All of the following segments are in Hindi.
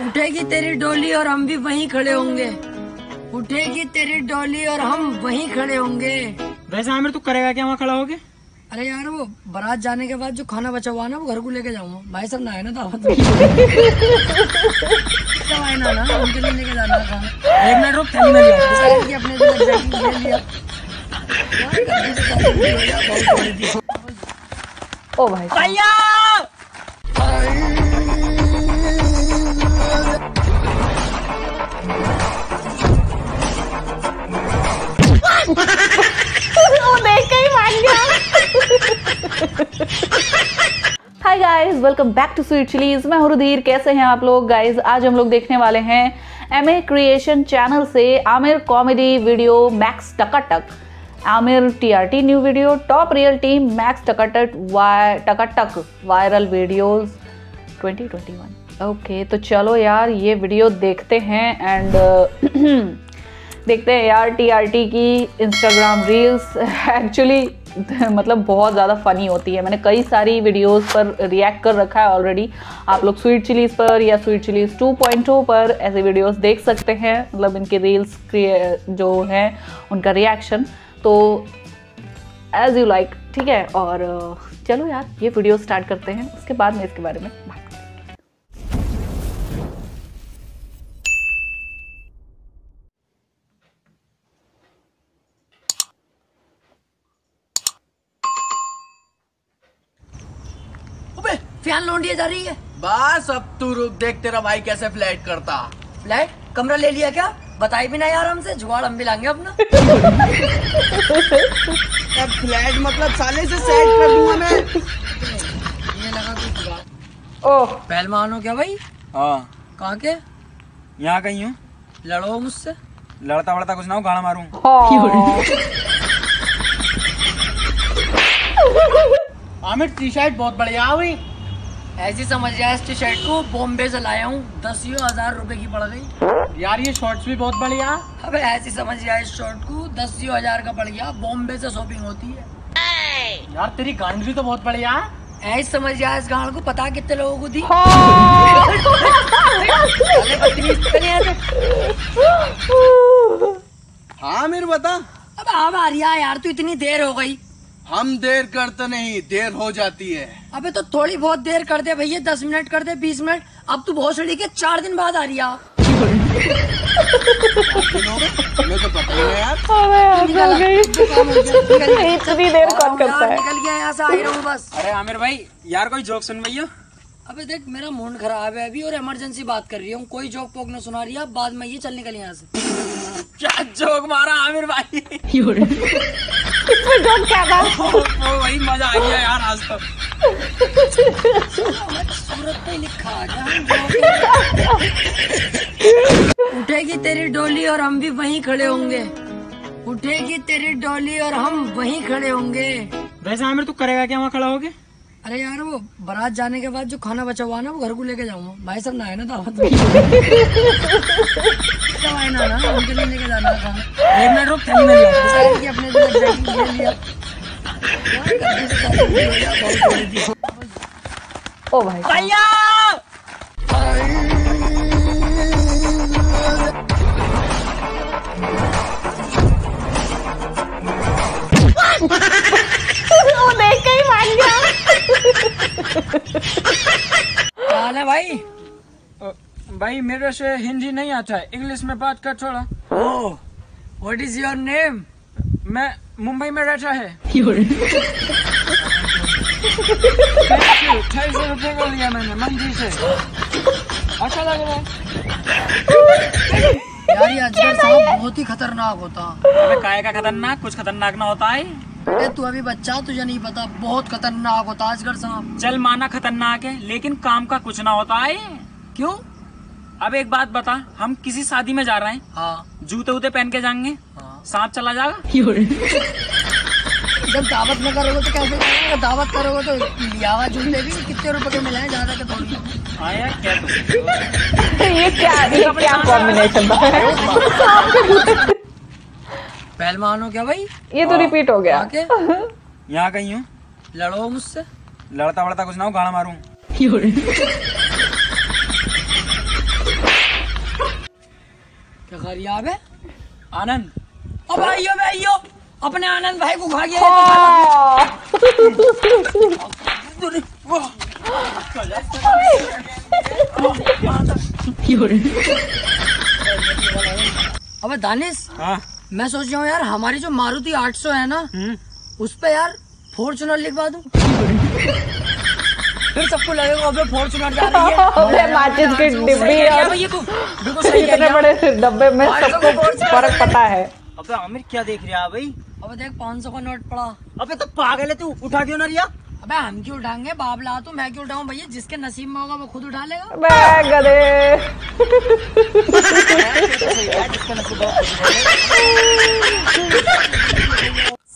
उठेगी तेरी डोली और हम भी वहीं खड़े होंगे। उठेगी तेरी डोली और हम वहीं खड़े होंगे। वैसे आमिर तू करेगा क्या वहाँ खड़ा होके? अरे यार वो बारात जाने के बाद जो खाना बचा हुआ ना वो घर को लेके जाऊँगा। भाई सब ना है ना दावत में आए ना ना उनके लिए लेके जाना खाना एक मिनट रुक थैली में लिया अपने ले लिया। यार, गलती से शादी गया, बहुत बड़ी थी। ओ भाई भैया! Hi guys welcome back to sweet chillies मैं हूँ रुधीर कैसे हैं आप लोग? गाइस आज हम लोग देखने वाले हैं एम ए क्रिएशन चैनल से आमिर कॉमेडी वीडियो मैक्स टकाटक Aamir TRT new video top real team max टकाटक वाई टकाटक वायरल वीडियोस 2021 ओके तो चलो यार, ये वीडियो देखते हैं एंड देखते हैं यार टीआरटी की इंस्टाग्राम रील्स एक्चुअली मतलब बहुत ज़्यादा फ़नी होती है। मैंने कई सारी वीडियोस पर रिएक्ट कर रखा है ऑलरेडी आप लोग स्वीट चिलीज पर या स्वीट चिलीज 2.2 पर ऐसे वीडियोस देख सकते हैं। मतलब इनके रील्स जो हैं, उनका रिएक्शन तो एज यू लाइक ठीक है? और, चलो यार, ये वीडियो स्टार्ट करते हैं। उसके बाद में इसके बारे में बात करते हैं। फ़ैन लौंडिया जा रही है। बस अब तू रुक देख तेरा भाई कैसे फ्लैट करता। फ्लैट? कमरा ले लिया क्या? बताई भी ना यार हमसे जुगाड़ हम भी लाएँगे अपना। अब फ्लैट मतलब साले से सेट कर दूँगा मैं। ये लगा कुछ जुगाड़। ओह पहलवान हो क्या भाई? हाँ। कहाँ के? यहाँ कहीं हूँ। लड़ो मुझसे। लड़ता वड़ता कुछ ना हो गाना मारूं। आमिर टी शर्ट बहुत बढ़िया हुई। ऐसी समझ गया इस टी शर्ट को बॉम्बे से लाया हूँ। दस हज़ार रुपए की पड़ गई। यार ये शॉर्ट्स भी बहुत बढ़िया। अब ऐसी समझ गया इस शर्ट को दस हज़ार का पड़ गया। बॉम्बे से शॉपिंग होती है। यार तेरी गांड भी तो बहुत बढ़िया ऐसी समझ गया इस गांड को पता कितने लोगों को दी? हाँ। मेरे तो है आमिर बता। अब अब आ रही यार तू इतनी देर हो गई। हम देर करते नहीं देर हो जाती है। अबे तो थोड़ी बहुत देर कर दे भैया दस मिनट कर दे बीस मिनट। अब तू बहुत सड़ी के चार दिन बाद आ रही है। तो। इतनी देर कौन करता है निकल गया यहाँ से आ। रहा हूँ। बस अरे आमिर भाई यार कोई जोक सुन भैया? अबे देख मेरा मूड खराब है अभी और इमरजेंसी बात कर रही हूँ। कोई जोक पोक न सुना रही है बाद में ये चल निकल यहाँ से। क्या जोक मारा आमिर भाई? इसमें जोक क्या था वही मज़ा आ गया यार आज तो। सूरत पे लिखा उठेगी तेरी डोली और हम भी वहीं खड़े होंगे। उठेगी तेरी डोली और हम वहीं खड़े होंगे। वैसे आमिर तू करेगा क्या वहाँ खड़ा होके? अरे यार वो बारात जाने के बाद जो खाना बचा हुआ ना, वो घर को लेके जाऊँगा। भाई सब ना है ना दावत। ओ भाई भैया! भाई भाई मेरे से हिंदी नहीं आता है। इंग्लिश में बात कर थोड़ा। व्हाट इज़ योर नेम मैं मुंबई में रहता है। ढाई सौ रुपये का लिया मैंने मंदी से। अच्छा लग रहा है। यार ये अजगर साहब बहुत ही खतरनाक होता। अबे काय का खतरनाक? कुछ खतरनाक ना होता है। अरे तू अभी बच्चा तुझे नहीं पता। बहुत खतरनाक होता है अजगर साहब। चल माना खतरनाक है लेकिन काम का कुछ ना होता है। क्यों? अब एक बात बता हम किसी शादी में जा रहे हैं। हाँ। जूते उते पहन के जाएँगे। हाँ। सांप चला जाएगा। जब दावत में करोगे तो कैसे करोगे? दावत करोगे तो लिया हुआ जूते भी कितने रुपए के मिले हैं ज़्यादा के थोड़ी? हाँ यार क्या तू ये क्या ये क्या कॉम्बिनेशन पहलवान हो क्या भाई। ये तो रिपीट हो गया। यहाँ कहीं हूँ। लड़ो मुझसे। लड़ता वड़ता कुछ ना हो गाना मारूं। कर यहाँ पे आनंद। अब आइयो भाइयो अपने आनंद भाई को खा गया हाँ। अबे दानिश। हाँ। मैं सोच रहा हूँ यार हमारी जो मारुति 800 है ना हम्म। उस पे यार फॉर्चुनर लिखवा दूँ। फिर सबको लगेगा अबे फॉर्चुनर जा रही है। अबे माचिस की डिब्बी यार। और भैया तू सही कह इतने बड़े डब्बे में सबको फ़र्क पता है। अबे आमिर क्या देख रहा है भाई? अबे देख 500 का नोट पड़ा। अबे तो पागल है तू उठा दियो ना रिया। अबे हम क्यों उठाएँगे? बाबला तो मैं क्यों उठाऊं भैया? जिसके नसीब में होगा वो खुद उठा लेगा। गधे।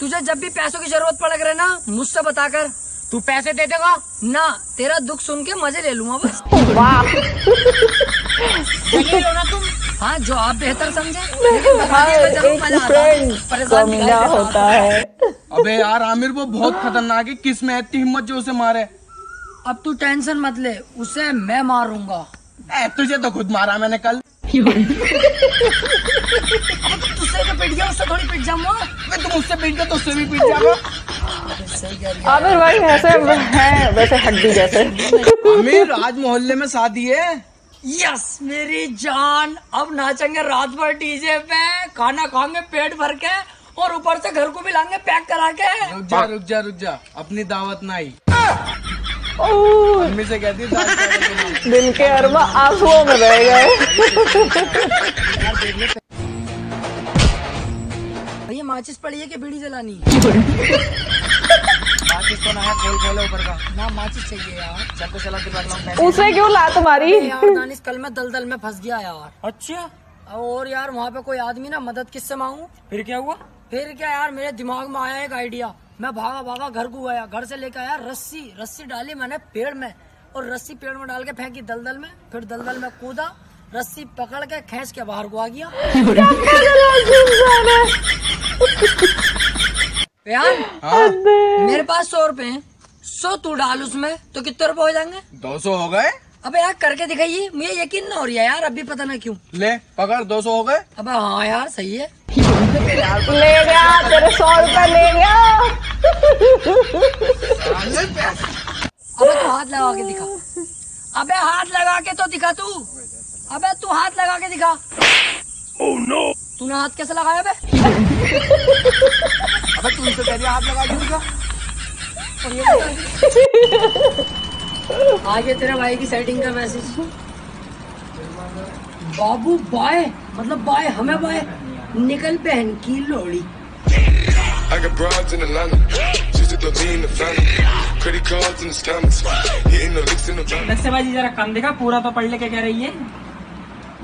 तुझे जब भी पैसों की ज़रूरत पड़ करे ना मुझसे बताकर तू पैसे दे देगा? ना तेरा दुख सुन के मज़े ले लूँगा बस। वाह ना तुम? हाँ जो आप बेहतर समझे। है। परेशान होता है। अबे यार आमिर वो बहुत खतरनाक है। किसमें इतनी हिम्मत जो उसे मारे। अब तू टेंशन मत ले उसे मैं मारूँगा। ए, तुझे तो खुद मारा मैंने कल। तुझसे तो पिट गया उससे थोड़ी पिट जाऊँगा। अबे तुम उससे पीट गए तो उससे भी पीट जाएगा सही आमिर भाई ऐसे हैं वैसे हड्डी जैसे। आमिर आज मोहल्ले में शादी है। यस मेरी जान। अब नाचेंगे रात भर डीजे पे। खाना खाएँगे पेट भर के। और ऊपर से घर को भी लाएँगे पैक करा के। रुक जा रुक जा रुक जा। अपनी दावत ना आई मम्मी से कहती है, दाल के अरमा आंसुओं में रह गए। भैया माचिस पड़ी है कि बीड़ी जलानी? माचिस तो ना है खोल खोले ऊपर का। ना माचिस चाहिए यार। चल तो चला दिमाग उसे क्यों ला तुम्हारी? यार दानिश कल मैं दलदल में फंस गया यार। अच्छा? और यार वहाँ पे कोई आदमी ना मदद किससे मांगू? फिर क्या हुआ? फिर क्या यार मेरे दिमाग में आया एक आइडिया मैं भागा भागा घर को गया घर से लेकर आया रस्सी रस्सी डाली मैंने पेड़ में और रस्सी पेड़ में डाल के फेंकी दलदल में फिर दलदल में कूदा रस्सी पकड़ के खींच के बाहर को आ गया। यार हाँ। मेरे पास सौ रुपए हैं। सौ तू डाल उसमें तो कितने रुपए हो जाएँगे? दो सौ हो गए। अबे यार करके दिखाइए मुझे यकीन ना हो रही है यार अभी पता ना क्यों। ले पकड़ दो सौ हो गए। अबे हाँ यार सही है। ले गया तेरे सौ रुपए ले गया। अबे तू हाथ लगा के दिखा। अबे हाथ लगा के तो दिखा तू। अबे तू हाथ लगा के दिखा। तूने हाथ कैसे लगाया बे? अबे तू इसे कह रही हाथ लगा दूँगा और आगे तेरे भाई की सेटिंग का मैसेज बाबू बाय मतलब बाय हमें बाय निकल बहन की लोड़ी I got broads in Atlanta. Just the family. Credit cards and scammers. Hitting the licks in the. नक्सेबाजी जरा कम देखा पूरा तो पढ़ लेके कह रही है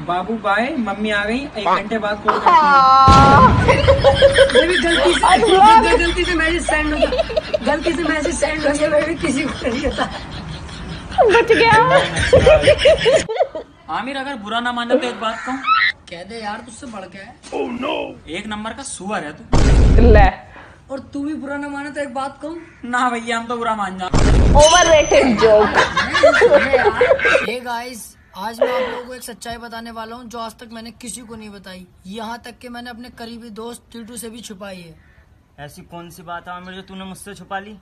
बाबू बाय मम्मी आ गई एक घंटे बाद कॉल करती हूँ। गलती से गलती से मैसेज सेंड हो गया गलती से मैसेज सेंड हो गया मैं भी किसी को नहीं बता बच गया आमिर अगर बुरा ना माने तो एक बात कहूँ कह दे यार तुझसे बढ़ के है। एक नंबर का सुअर है तू। ले। और तू भी बुरा ना माने तो एक बात कहूँ। ना भैया हम तो बुरा मान जा। ओवर रेटेड जोक गाइस आज मैं आप लोगों को एक सच्चाई बताने वाला हूँ जो आज तक मैंने किसी को नहीं बताई। यहाँ तक कि मैंने अपने करीबी दोस्त टीटू से भी छुपाई है। ऐसी कौन सी बात है आमिर जो तूने मुझसे छुपा ली?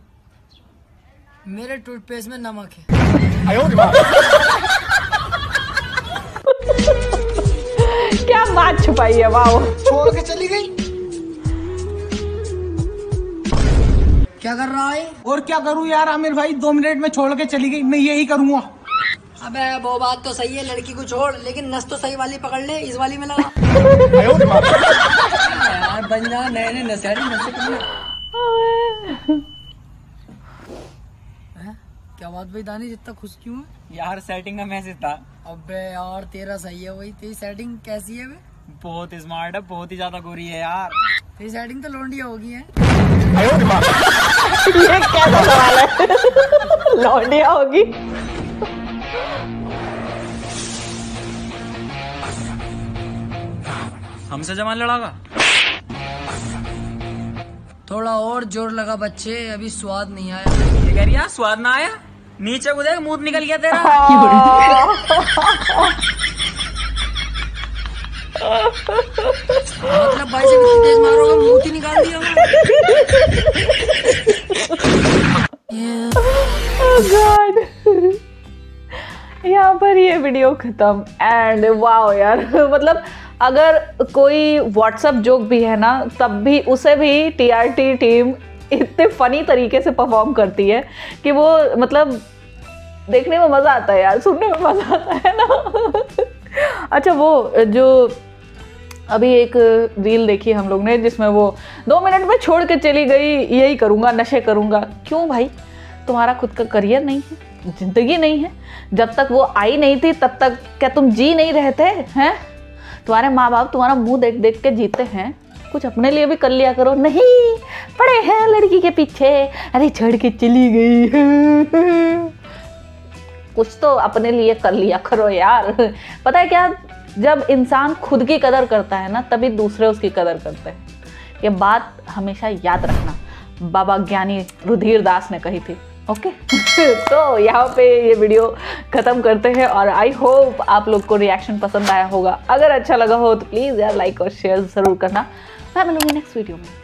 मेरे टूथपेस्ट में नमक है। बात छुपाई है वाओ। छोड़ के चली गई? क्या कर रहा है? और क्या करूँ यार आमिर भाई दो मिनट में छोड़ के चली गई। मैं यही करूँगा। अबे वो बात तो सही है लड़की को छोड़ लेकिन नस तो सही वाली पकड़ ले इस वाली में लगा। यार बन जा नए नए नशे क्या बात भाई दानी जितना खुश क्यों है? यार सेटिंग का मैसेज था। अबे यार तेरा सही है वही तेरी सेटिंग कैसी है बे? बहुत स्मार्ट है बहुत ही ज़्यादा गोरी है यार। तेरी सेटिंग तो लोंडिया होगी है? ये कैसा सवाल है लौंडिया होगी। हमसे जमान लड़ागा थोड़ा और ज़ोर लगा बच्चे अभी स्वाद नहीं आया। ये कह रही है स्वाद ना आया? नीचे को देख मुँह निकल गया तेरा। भाई से तेज मारोगे मुँह ही निकाल दिया गॉड यहाँ पर ये वीडियो खत्म। एंड वाओ यार मतलब अगर कोई व्हाट्सअप जोक भी है ना तब भी उसे भी टीआरटी टीम इतने फनी तरीके से परफॉर्म करती है कि वो मतलब देखने में मज़ा आता है यार, सुनने में मज़ा आता है ना? अच्छा वो जो अभी एक रील देखी हम लोग ने, जिसमें वो दो मिनट में छोड़ के चली गई, यही करूँगा, नशे करूँगा। क्यों भाई? तुम्हारा खुद का करियर नहीं है, ज़िंदगी नहीं है। जब तक वो आई नहीं थी, तब तक क्या तुम जी नहीं रहते, हैं? तुम्हारे माँ बाप तुम्हारा मुँह देख देख के जीते हैं। कुछ अपने लिए भी कर लिया करो। नहीं, पड़े हैं लड़की के पीछे। अरे, छोड़ के चली गई। कुछ तो अपने लिए कर लिया करो यार। पता है क्या? जब इंसान खुद की कदर करता है ना, तभी दूसरे उसकी कदर करते हैं। ये बात हमेशा याद रखना। बाबा ज्ञानी रुधिर दास ने कही थी। ओके? तो यहाँ पे ये वीडियो ख़त्म करते हैं और आई होप आप लोग को रिएक्शन पसंद आया होगा। अगर अच्छा लगा हो तो प्लीज़ यार लाइक और शेयर ज़रूर करना। मैं मिलूँगी नेक्स्ट वीडियो में